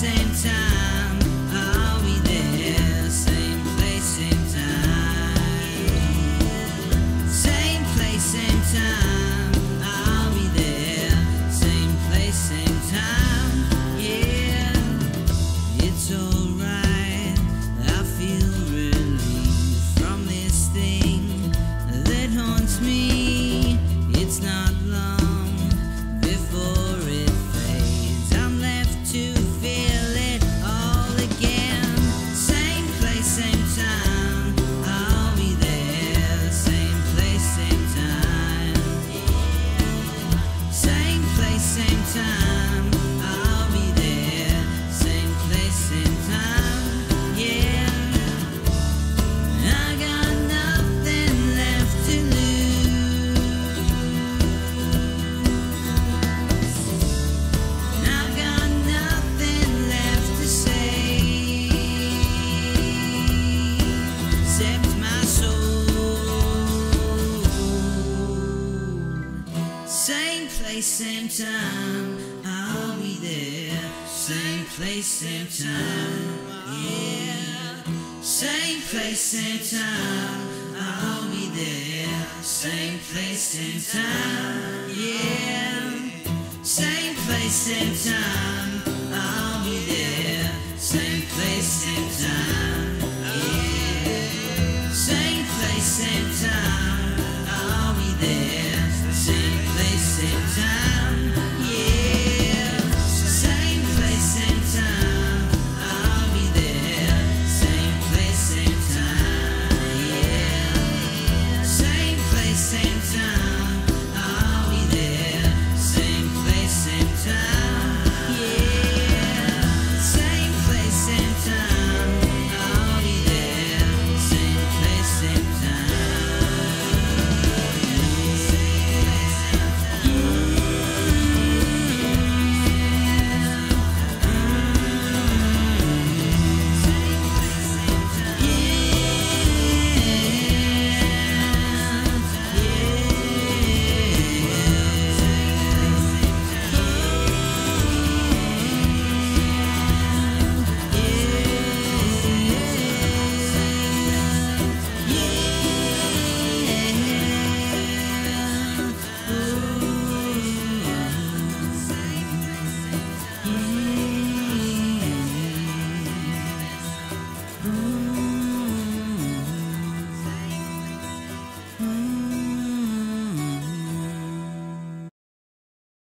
same time. Same place, same time, I'll be there. Same place, same time, yeah. Same place, same time, I'll be there. Same place, same time, yeah. Same place, same time, I'll be there. Same place, same time.